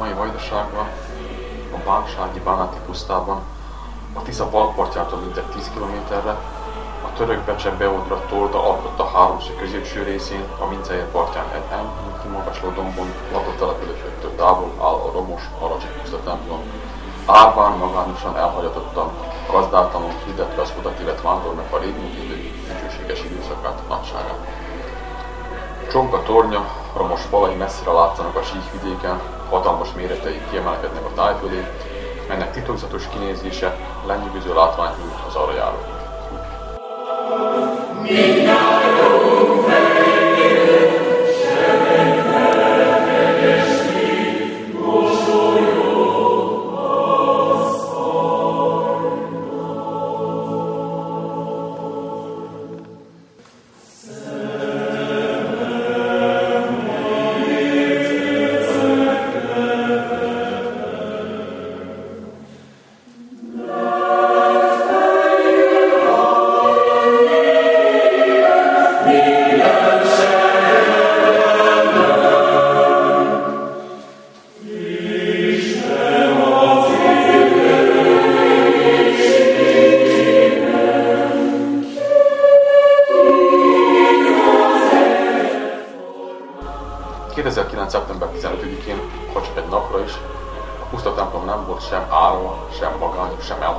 mai Vajdaságban, a Bánsági Bánáti pusztában, a Tisza balpartjától mintegy 10 kilométerre, a török becse Beodra Tolda alkotta háromszög középső részén, a Minceér partján egy enyhén kimagasló dombon, lakótelepülésektől távol áll a romos Aracsi puszta templom. Árván magányosan elhagyatottan, gazdáltalanul hirdetve az oda tévedt vándornak a régmúlt idők dicsőséges időszakát, nagyságát. Csonka tornya, romos falai messzire látszanak a síkvidéken, hatalmas méretei kiemelkednek a táj fölé, melynek titokzatos kinézése lenyűgöző látvány nyújt az arra járóknak.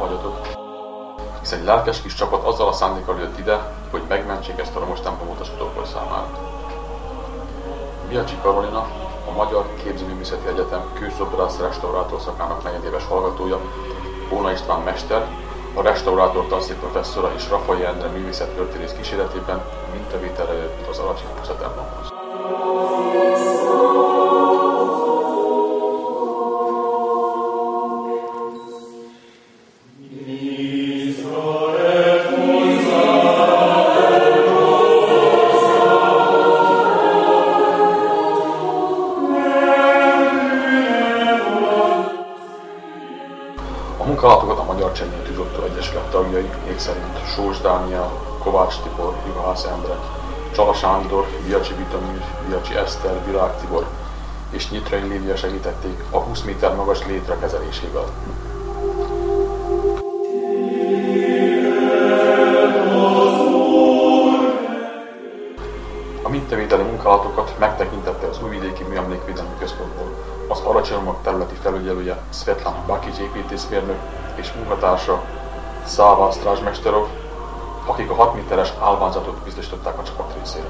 Elhagyatott, hisz egy lelkes kis csapat azzal a szándékkal jött ide, hogy megmentsék ezt a romos templomot a sutókor számára. Biacsi Karolina, a Magyar Képzőművészeti Egyetem kőszobrász restaurátor szakának negyedéves hallgatója, Bóna István mester, a restaurátor tanszék professzora és Rafael Endre művészettörténész kíséretében mintavételre jött az alacsony templomhoz. Munkálatokat a Magyar Csenyő Tűzottó Egyesület tagjai, még szerint Sós Dániel, Kovács Tibor, Juhász Endre, Csala Sándor, Viacsi Vitamír, Viacsi Eszter, Virág Tibor és Nyitrai Lívia segítették a 20 méter magas létre kezelésével. A mintavételi munkálatokat megtekintette az Újvidéki Műemlékvédelmi Központból az Aracsonyomok területi felügyelője Svetlana Bakics építészmérnök és munkatársa Szává Strázsmesterov, akik a 6 méteres állványzatot biztosították a csapat részére.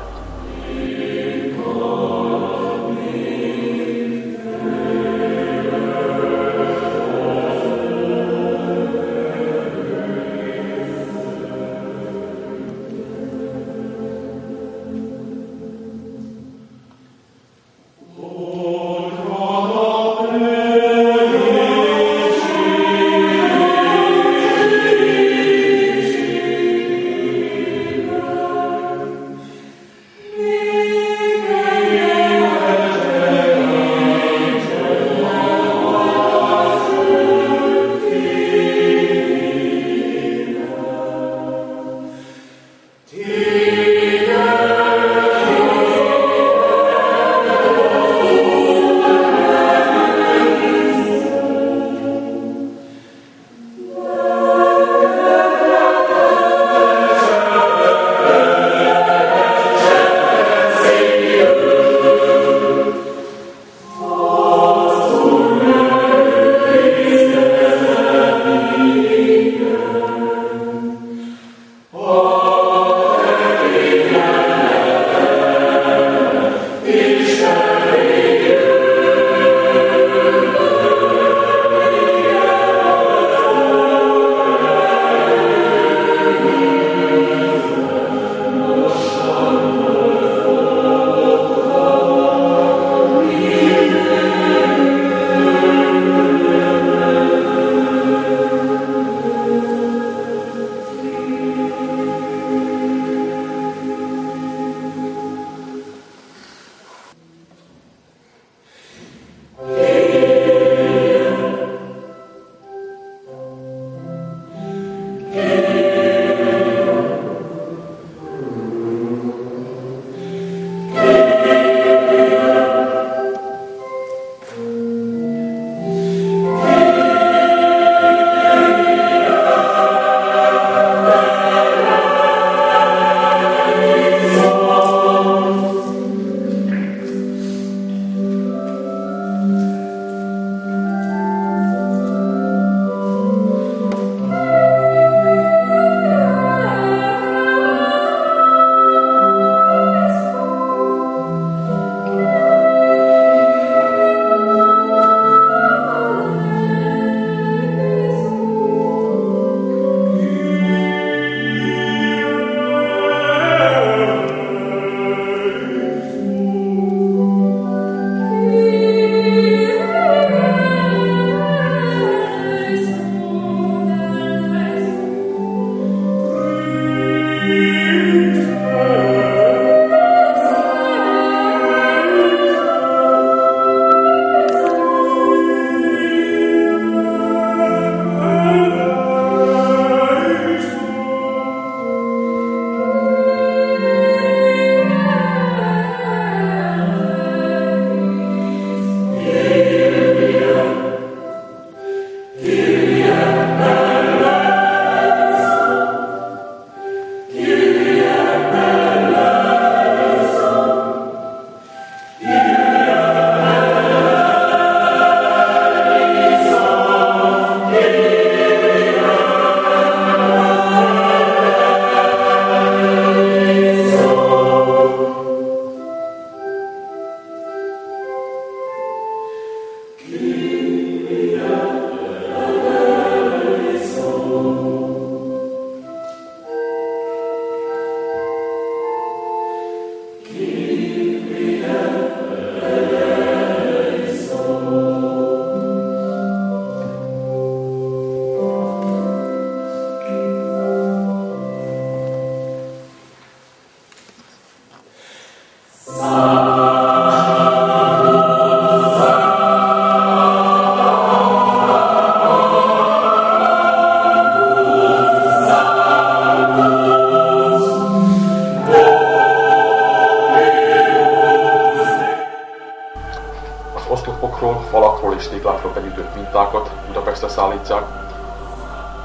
Téglákról begyűjtött mintákat Budapestre szállítják,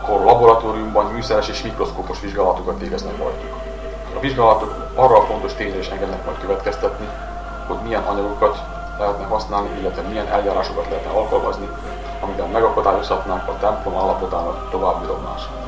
akkor a laboratóriumban műszeres és mikroszkópos vizsgálatokat végeznek rajtuk. A vizsgálatok arra a fontos tényre is engednek majd következtetni, hogy milyen anyagokat lehetne használni, illetve milyen eljárásokat lehetne alkalmazni, amivel megakadályozhatnánk a templom állapotának további romlását.